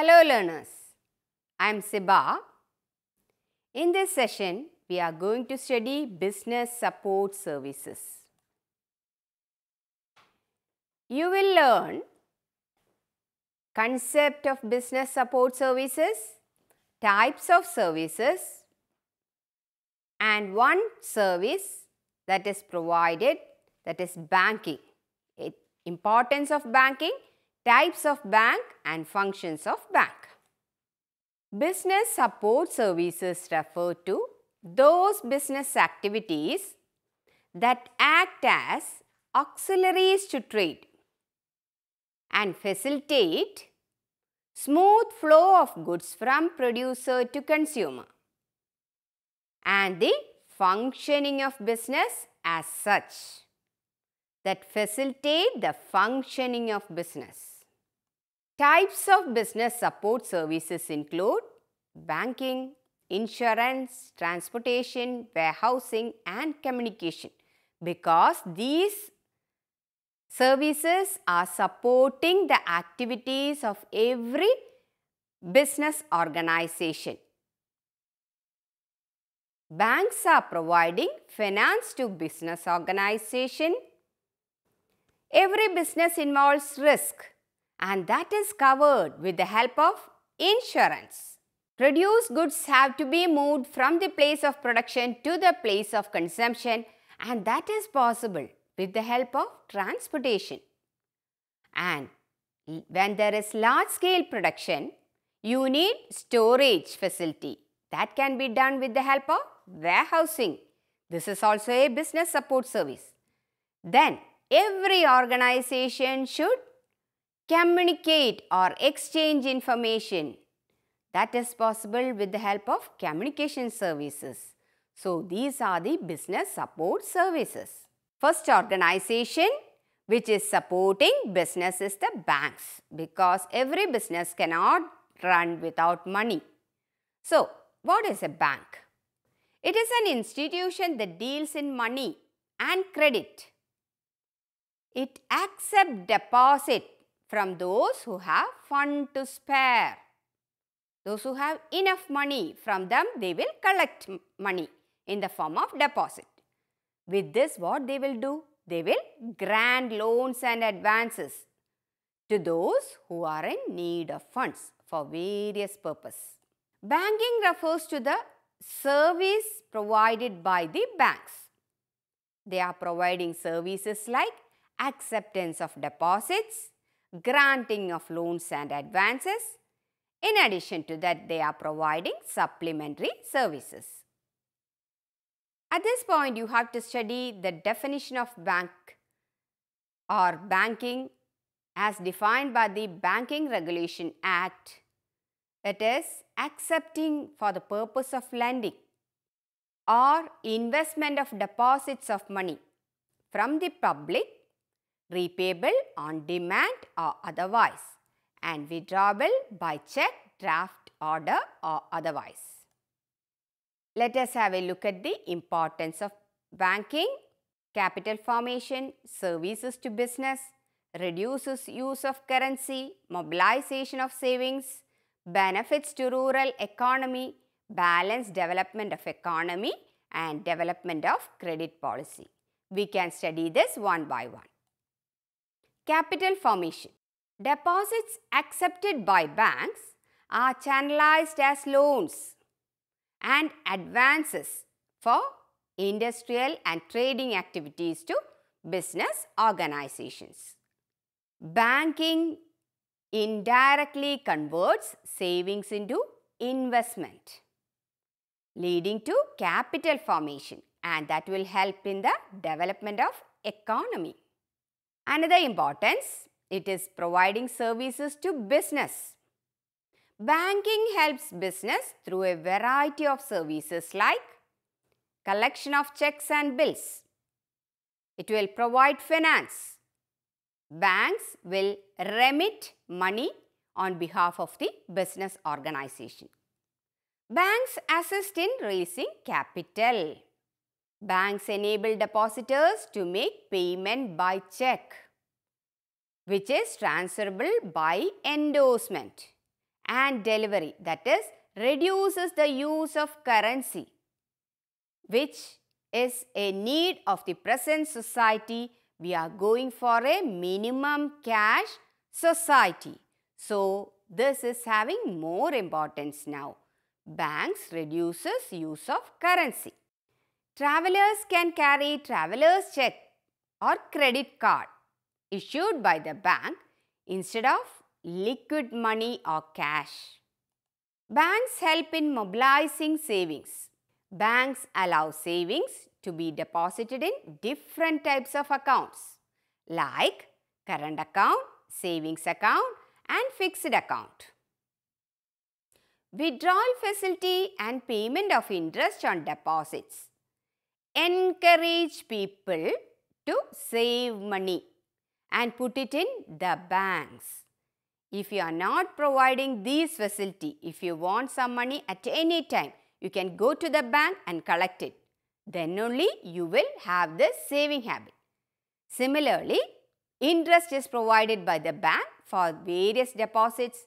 Hello learners, I am Siba. In this session, we are going to study business support services. You will learn concept of business support services, types of services and one service that is provided that is banking. It, importance of banking, types of bank and functions of bank. Business support services refer to those business activities that act as auxiliaries to trade and facilitate smooth flow of goods from producer to consumer and the functioning of business as such that facilitate the functioning of business. Types of business support services include banking, insurance, transportation, warehousing and communication because these services are supporting the activities of every business organization. Banks are providing finance to business organization. Every business involves risk and that is covered with the help of insurance. Produced goods have to be moved from the place of production to the place of consumption and that is possible with the help of transportation. And when there is large scale production, you need storage facility. That can be done with the help of warehousing. This is also a business support service. Then every organization should communicate or exchange information. That is possible with the help of communication services. So these are the business support services. First organization which is supporting business is the banks because every business cannot run without money. So what is a bank? It is an institution that deals in money and credit. It accepts deposit from those who have fund to spare. Those who have enough money from them, they will collect money in the form of deposit. With this, what they will do? They will grant loans and advances to those who are in need of funds for various purposes. Banking refers to the service provided by the banks. They are providing services like acceptance of deposits, granting of loans and advances. In addition to that, they are providing supplementary services. At this point, you have to study the definition of bank or banking as defined by the Banking Regulation Act. It is accepting for the purpose of lending or investment of deposits of money from the public, repayable on demand or otherwise and withdrawable by check, draft order or otherwise. Let us have a look at the importance of banking, capital formation, services to business, reduces use of currency, mobilization of savings, benefits to rural economy, balanced development of economy and development of credit policy. We can study this one by one. Capital formation. Deposits accepted by banks are channelized as loans and advances for industrial and trading activities to business organizations. Banking indirectly converts savings into investment leading to capital formation and that will help in the development of economy. Another importance, it is providing services to business. Banking helps business through a variety of services like collection of checks and bills. It will provide finance. Banks will remit money on behalf of the business organization. Banks assist in raising capital. Banks enable depositors to make payment by check which is transferable by endorsement and delivery that is reduces the use of currency which is a need of the present society. We are going for a minimum cash society. So, this is having more importance now. Banks reduces use of currency. Travelers can carry traveler's check or credit card issued by the bank instead of liquid money or cash. Banks help in mobilizing savings. Banks allow savings to be deposited in different types of accounts like current account, savings account and fixed account. Withdrawal facility and payment of interest on deposits encourage people to save money and put it in the banks. If you are not providing these facility, if you want some money at any time, you can go to the bank and collect it. Then only you will have the saving habit. Similarly, interest is provided by the bank for various deposits.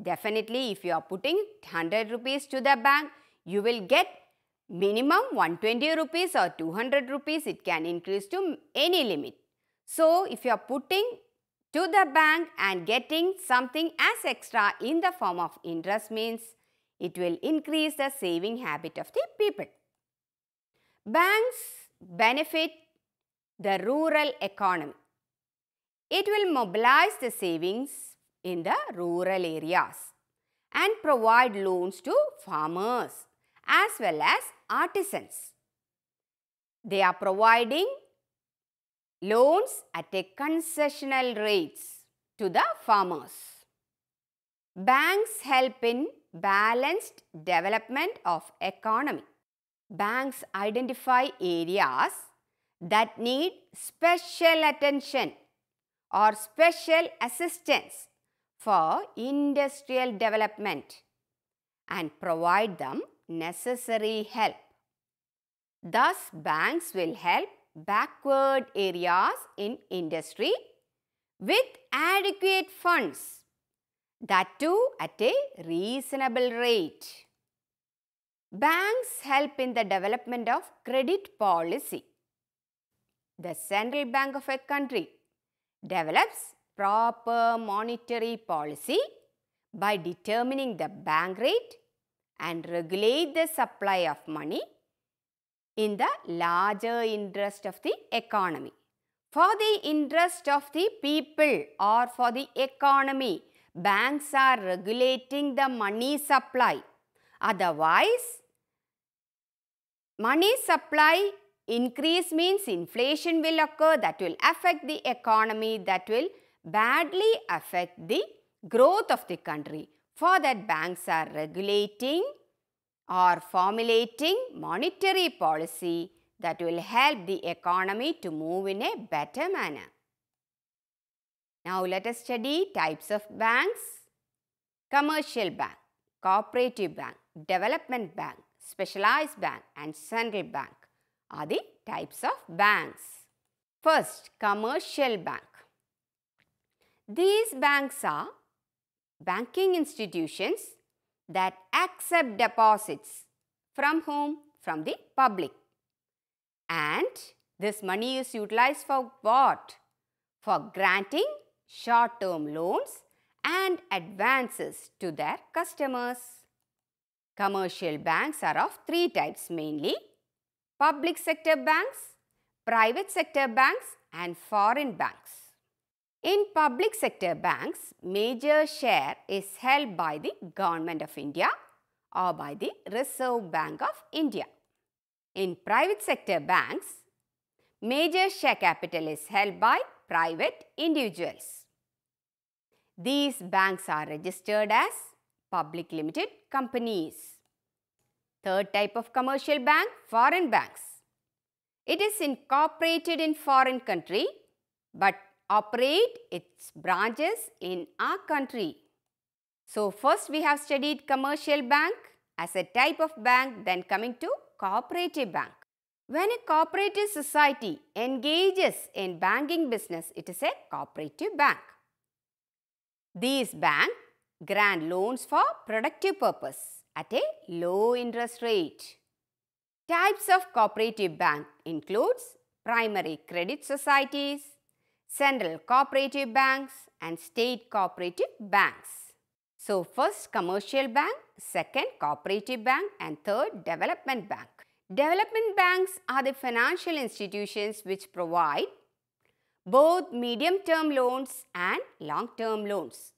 Definitely, if you are putting 100 rupees to the bank, you will get minimum 120 rupees or 200 rupees. It can increase to any limit. So, if you are putting to the bank and getting something as extra in the form of interest means it will increase the saving habit of the people. Banks benefit the rural economy. It will mobilize the savings in the rural areas and provide loans to farmers as well as artisans. They are providing loans at a concessional rates to the farmers. Banks help in balanced development of economy. Banks identify areas that need special attention or special assistance for industrial development and provide them necessary help. Thus, banks will help backward areas in industry with adequate funds, that too at a reasonable rate. Banks help in the development of credit policy. The central bank of a country develops proper monetary policy by determining the bank rate and regulate the supply of money in the larger interest of the economy. For the interest of the people or for the economy, banks are regulating the money supply. Otherwise, money supply increase means inflation will occur that will affect the economy that will badly affect the growth of the country. For that banks are regulating or formulating monetary policy that will help the economy to move in a better manner. Now let us study types of banks. Commercial bank, cooperative bank, development bank, specialized bank and central bank are the types of banks. First, commercial bank. These banks are banking institutions that accept deposits from whom? From the public. And this money is utilized for what? For granting short-term loans and advances to their customers. Commercial banks are of three types mainly. Public sector banks, private sector banks and foreign banks. In public sector banks, major share is held by the Government of India or by the Reserve Bank of India. In private sector banks, major share capital is held by private individuals. These banks are registered as public limited companies. Third type of commercial bank, foreign banks. It is incorporated in foreign country but operate its branches in our country. So, first we have studied commercial bank as a type of bank then coming to cooperative bank. When a cooperative society engages in banking business, it is a cooperative bank. These bank grant loans for productive purpose at a low interest rate. Types of cooperative bank includes primary credit societies, central cooperative banks and state cooperative banks. So first commercial bank, second cooperative bank and third development bank. Development banks are the financial institutions which provide both medium-term loans and long-term loans.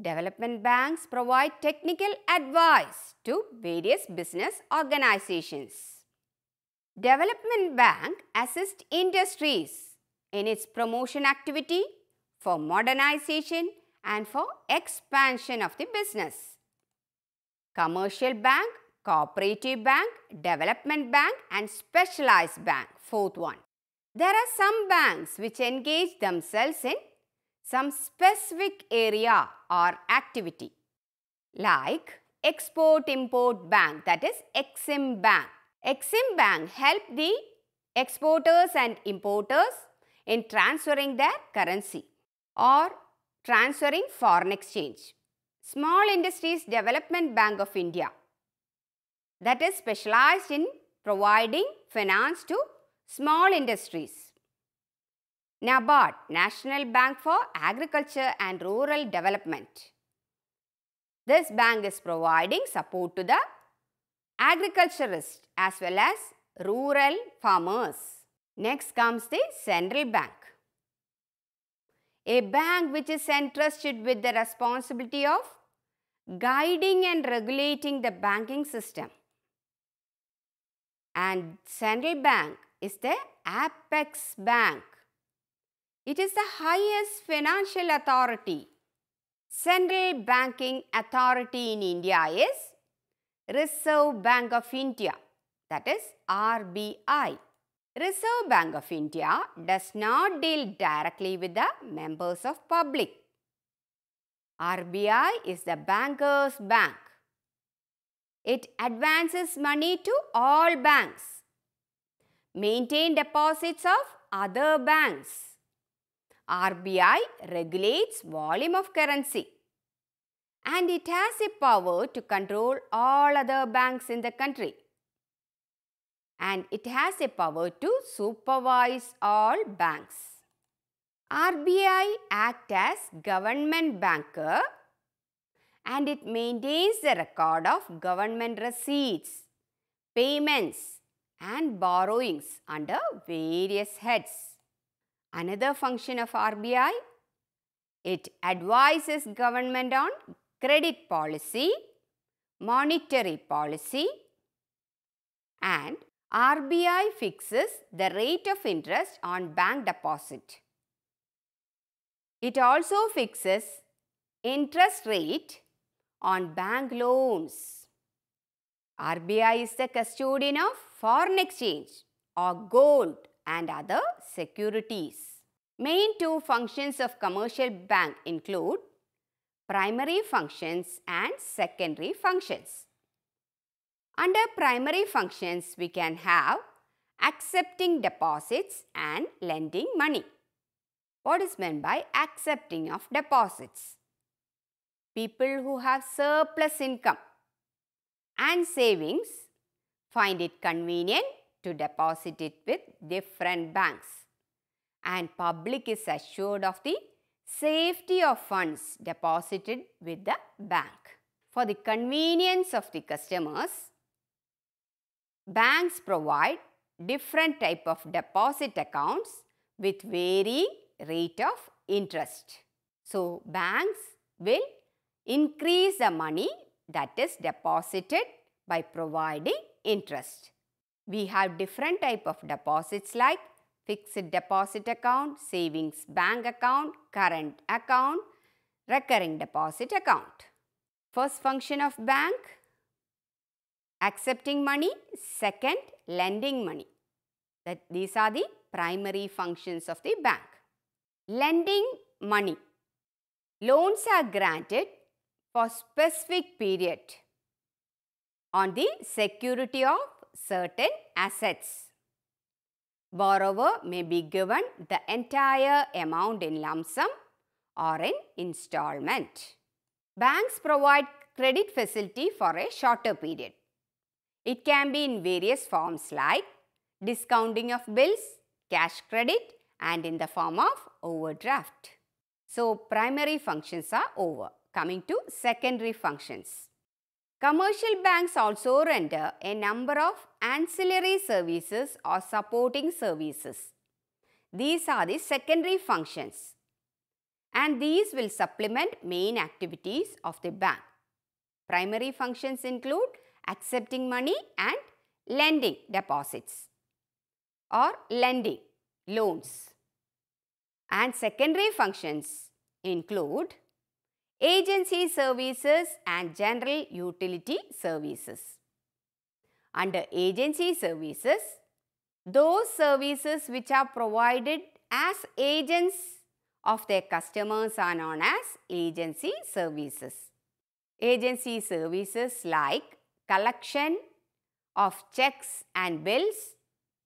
Development banks provide technical advice to various business organizations. Development Bank assist industries in its promotion activity for modernization and for expansion of the business. Commercial bank, cooperative bank, development bank and specialized bank, fourth one. There are some banks which engage themselves in some specific area or activity like Export-Import Bank that is Exim Bank. Exim Bank help the exporters and importers in transferring their currency or transferring foreign exchange. Small Industries Development Bank of India that is specialized in providing finance to small industries. NABARD, National Bank for Agriculture and Rural Development. This bank is providing support to the agriculturists as well as rural farmers. Next comes the Central Bank. A bank which is entrusted with the responsibility of guiding and regulating the banking system. And Central Bank is the apex bank. It is the highest financial authority. Central Banking Authority in India is Reserve Bank of India that is RBI. Reserve Bank of India does not deal directly with the members of public. RBI is the banker's bank. It advances money to all banks. Maintain deposits of other banks. RBI regulates volume of currency and it has a power to control all other banks in the country. And it has a power to supervise all banks. RBI act as government banker and it maintains the record of government receipts, payments and borrowings under various heads. Another function of RBI, it advises government on credit policy, monetary policy and RBI fixes the rate of interest on bank deposit. It also fixes interest rate on bank loans. RBI is the custodian of foreign exchange or gold and other securities. Main two functions of commercial bank include primary functions and secondary functions. Under primary functions, we can have accepting deposits and lending money. What is meant by accepting of deposits? People who have surplus income and savings find it convenient to deposit it with different banks and public is assured of the safety of funds deposited with the bank. For the convenience of the customers, banks provide different type of deposit accounts with varying rate of interest. So, banks will increase the money that is deposited by providing interest. We have different type of deposits like fixed deposit account, savings bank account, current account, recurring deposit account. First function of bank, accepting money, second lending money. That these are the primary functions of the bank. Lending money. Loans are granted for specific period on the security of certain assets. Borrower may be given the entire amount in lump sum or in installment. Banks provide credit facility for a shorter period. It can be in various forms like discounting of bills, cash credit and in the form of overdraft. So, primary functions are over. Coming to secondary functions. Commercial banks also render a number of ancillary services or supporting services. These are the secondary functions and these will supplement main activities of the bank. Primary functions include accepting money and lending deposits or lending loans. And secondary functions include agency services and general utility services. Under agency services, those services which are provided as agents of their customers are known as agency services. Agency services like collection of checks and bills,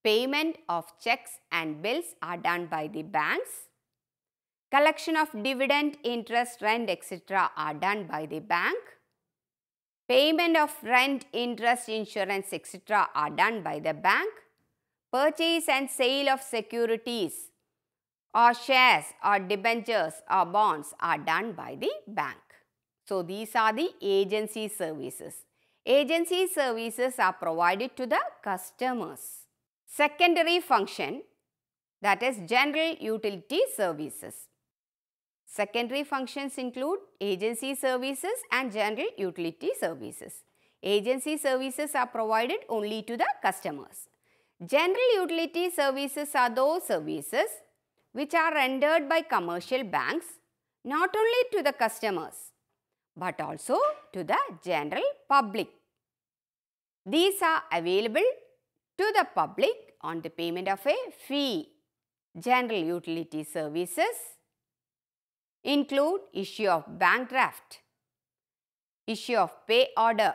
payment of checks and bills are done by the banks. Collection of dividend, interest, rent, etc. are done by the bank. Payment of rent, interest, insurance, etc. are done by the bank. Purchase and sale of securities or shares or debentures or bonds are done by the bank. So, these are the agency services. Agency services are provided to the customers. Secondary function that is general utility services. Secondary functions include agency services and general utility services. Agency services are provided only to the customers. General utility services are those services which are rendered by commercial banks not only to the customers but also to the general public. These are available to the public on the payment of a fee. General utility services include issue of bank draft, issue of pay order,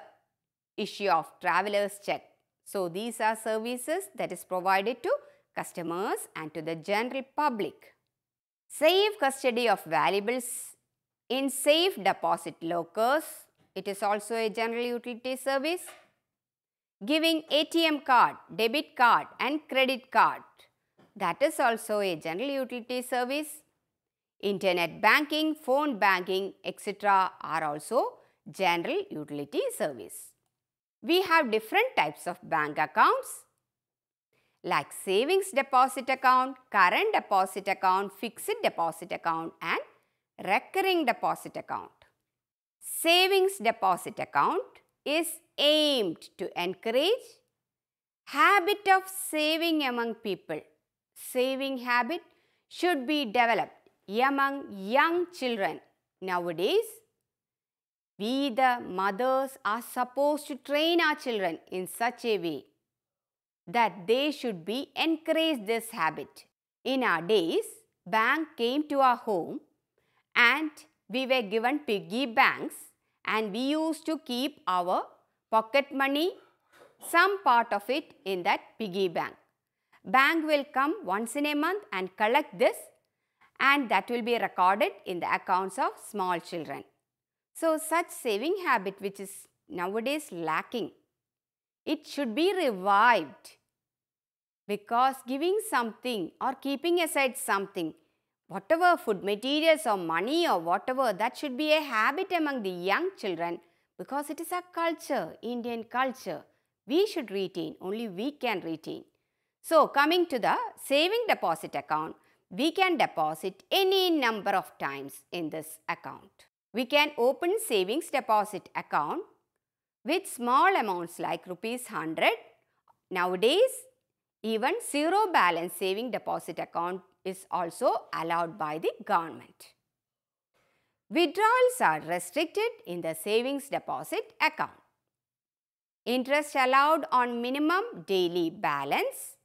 issue of traveler's check. So, these are services that is provided to customers and to the general public. Safe custody of valuables in safe deposit lockers. It is also a general utility service. Giving ATM card, debit card and credit card. That is also a general utility service. Internet banking, phone banking, etc. are also general utility service. We have different types of bank accounts like savings deposit account, current deposit account, fixed deposit account and recurring deposit account. Savings deposit account is aimed to encourage habit of saving among people. Saving habit should be developed among young children. Nowadays, we the mothers are supposed to train our children in such a way that they should be encouraged this habit. In our days, bank came to our home and we were given piggy banks and we used to keep our pocket money, some part of it in that piggy bank. Bank will come once in a month and collect this and that will be recorded in the accounts of small children. So, such saving habit which is nowadays lacking, it should be revived because giving something or keeping aside something whatever food materials or money or whatever, that should be a habit among the young children because it is a culture, Indian culture. We should retain, only we can retain. So, coming to the saving deposit account, we can deposit any number of times in this account. We can open savings deposit account with small amounts like rupees 100. Nowadays, even zero balance saving deposit account is also allowed by the government. Withdrawals are restricted in the savings deposit account. Interest allowed on minimum daily balance.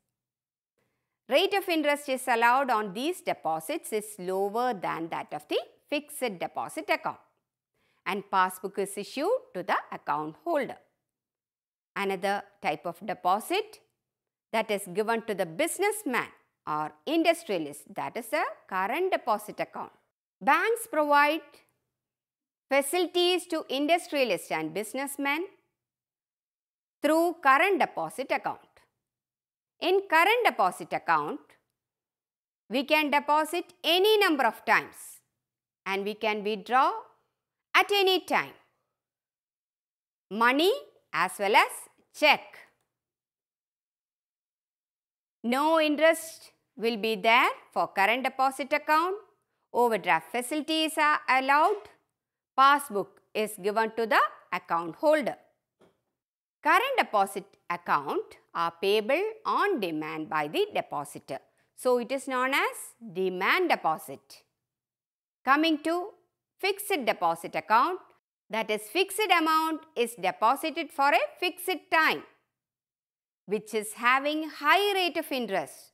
Rate of interest is allowed on these deposits is lower than that of the fixed deposit account and passbook is issued to the account holder. Another type of deposit that is given to the businessman or industrialist that is a current deposit account. Banks provide facilities to industrialists and businessmen through current deposit account. In current deposit account, we can deposit any number of times and we can withdraw at any time. Money as well as check. No interest will be there for current deposit account. Overdraft facilities are allowed. Passbook is given to the account holder. Current deposit account are payable on demand by the depositor. So, it is known as demand deposit. Coming to fixed deposit account, that is fixed amount is deposited for a fixed time which is having high rate of interest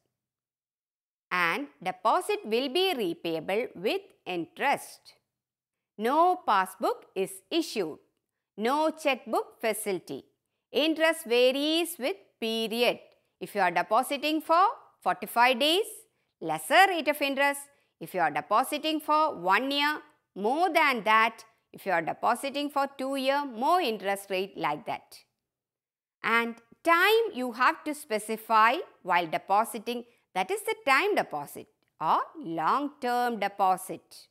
and deposit will be repayable with interest. No passbook is issued. No checkbook facility. Interest varies with period. If you are depositing for 45 days, lesser rate of interest. If you are depositing for 1 year, more than that. If you are depositing for 2 year, more interest rate like that. And time you have to specify while depositing that is the time deposit or long term deposit.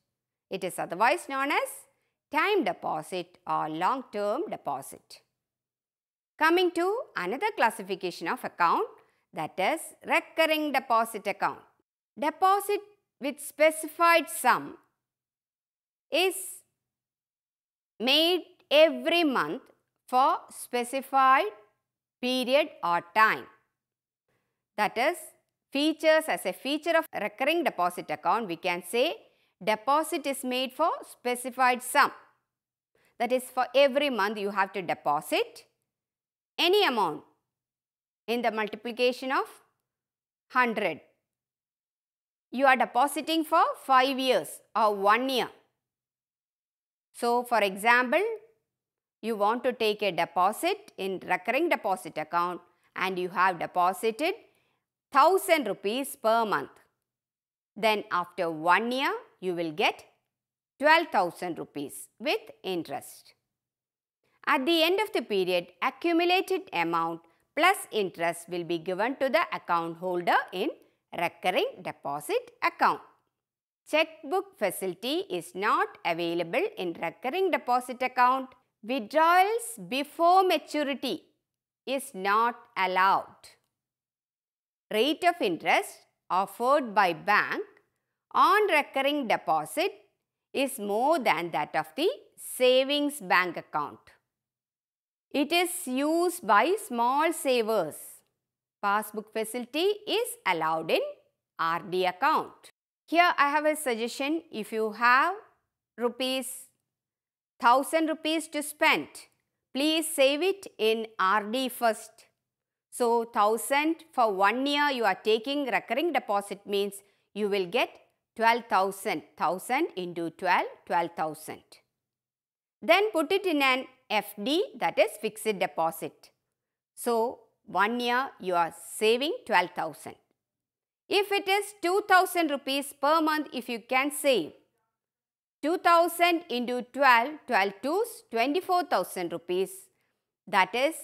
It is otherwise known as time deposit or long term deposit. Coming to another classification of account that is recurring deposit account. Deposit with specified sum is made every month for specified period or time. That is features as a feature of recurring deposit account we can say deposit is made for specified sum. That is for every month you have to deposit any amount in the multiplication of 100. You are depositing for 5 years or 1 year. So, for example, you want to take a deposit in recurring deposit account and you have deposited 1000 rupees per month. Then after 1 year, you will get 12,000 rupees with interest. At the end of the period, accumulated amount plus interest will be given to the account holder in recurring deposit account. Checkbook facility is not available in recurring deposit account. Withdrawals before maturity is not allowed. Rate of interest offered by bank on recurring deposit is more than that of the savings bank account. It is used by small savers. Passbook facility is allowed in RD account. Here I have a suggestion if you have rupees 1000 rupees to spend, please save it in RD first. So 1000 for one year you are taking recurring deposit means you will get 12,000. 1000 into 12, 12,000. Then put it in an FD that is fixed deposit. So, one year you are saving 12,000. If it is 2000 rupees per month if you can save 2000 into 12, 12 to 24,000 rupees. That is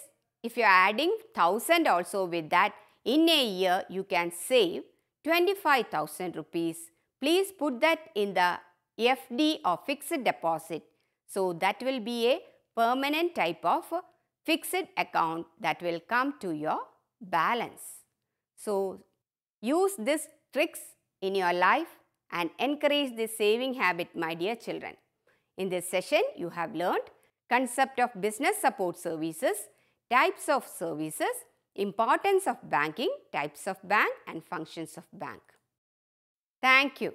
if you are adding 1000 also with that in a year you can save 25,000 rupees. Please put that in the FD or fixed deposit. So that will be a permanent type of fixed account that will come to your balance. So, use these tricks in your life and encourage this saving habit my dear children. In this session, you have learned concept of business support services, types of services, importance of banking, types of bank and functions of bank. Thank you.